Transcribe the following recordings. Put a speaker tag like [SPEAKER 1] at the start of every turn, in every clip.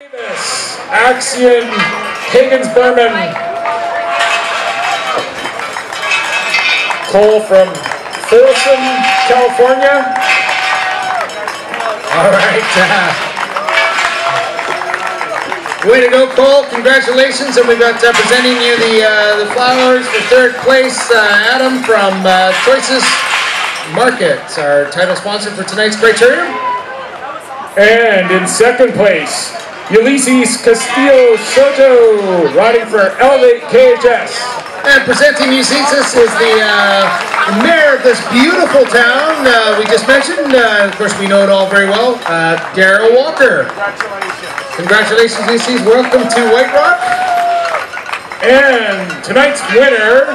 [SPEAKER 1] Davis, Axeon, Hagens Berman, Cole from Folsom, California.
[SPEAKER 2] All right. Uh, way to go, Cole. Congratulations. And we've got uh, presenting you the, uh, the flowers for third place, uh, Adam from uh, Choices Market, our title sponsor for tonight's criterium.
[SPEAKER 1] And in second place, Ulises Castillo Soto, riding for Elevate KHS.
[SPEAKER 2] And presenting Ulises is the, uh, the mayor of this beautiful town uh, we just mentioned. Uh, of course, we know it all very well. Uh, Darryl Walker. Congratulations. Congratulations, Ulises. Welcome to White Rock.
[SPEAKER 1] And tonight's winner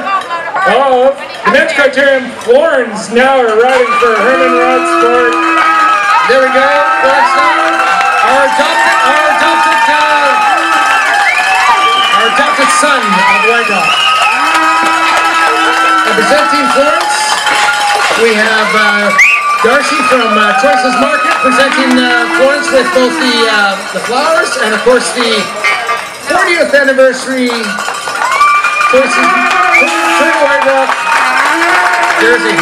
[SPEAKER 1] of the men's criterium, Florenz, now are riding for Herrmann Rad Sport.
[SPEAKER 2] There we go. Florenz our adopted, our adopted, uh, our adopted son Representing Florenz, we have uh, Darcy from uh, Choices Market presenting uh, Florenz with both the uh, the flowers and of course the 40th anniversary Choices True White Rock jersey.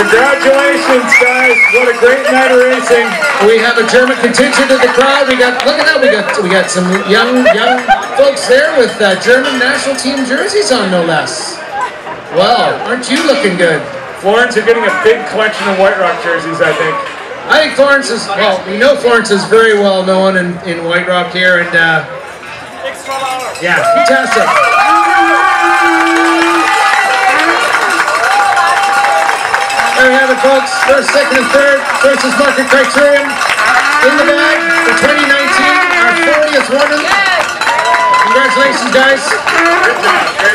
[SPEAKER 1] Congratulations, guys! What a great night of racing.
[SPEAKER 2] We have a German contingent in the crowd. We got look at that. We got we got some young young folks there with uh, German national team jerseys on, no less. Well, aren't you looking good?
[SPEAKER 1] Florenz, you're getting a big collection of White Rock jerseys, I think.
[SPEAKER 2] I think Florenz is well. We know Florenz is very well known in, in White Rock here, and uh, yeah, fantastic. There we have it, folks. First, second, and third. Choices Market Criterium in the bag Thanks, you guys.